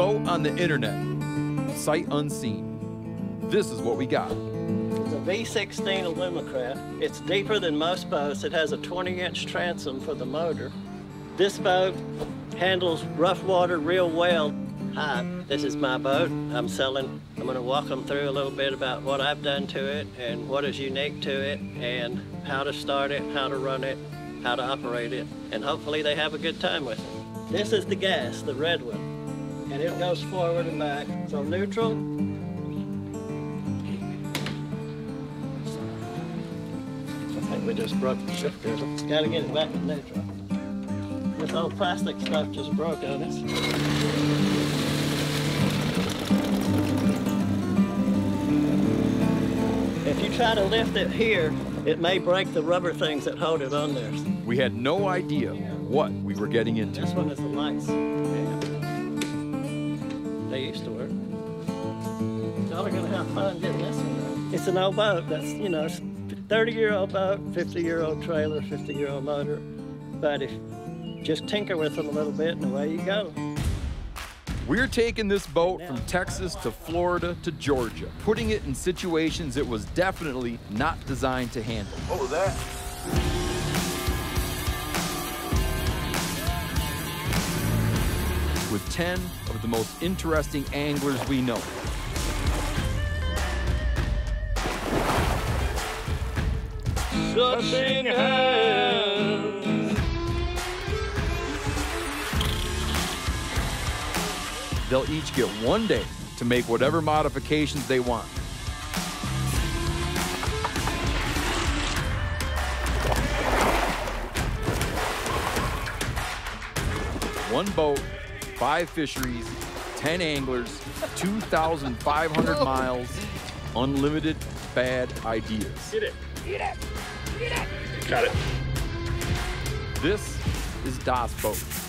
on the internet, sight unseen. This is what we got. It's a V16 Alumacraft. It's deeper than most boats. It has a 20-inch transom for the motor. This boat handles rough water real well. Hi, this is my boat. I'm selling. I'm going to walk them through a little bit about what I've done to it and what is unique to it and how to start it, how to run it, how to operate it, and hopefully they have a good time with it. This is the gas, the red one, and it goes forward and back. So neutral, I think we just broke the shifter. Gotta get it back in neutral. This old plastic stuff just broke on us. If you try to lift it here, it may break the rubber things that hold it on there. We had no idea what we were getting into. This one is the lights. Yeah. They used to work. Y'all are gonna have fun getting this one. It's an old boat. That's you know, 30-year-old boat, 50-year-old trailer, 50-year-old motor. But if just tinker with them a little bit, and away you go. We're taking this boat from Texas to Florida to Georgia, putting it in situations it was definitely not designed to handle. What was that? With 10 of the most interesting anglers we know. Touching hands. They'll each get one day to make whatever modifications they want. One boat, five fisheries, 10 anglers, 2,500 miles, unlimited bad ideas. Get it. Get it. Get it. Got it. This is Das Boat.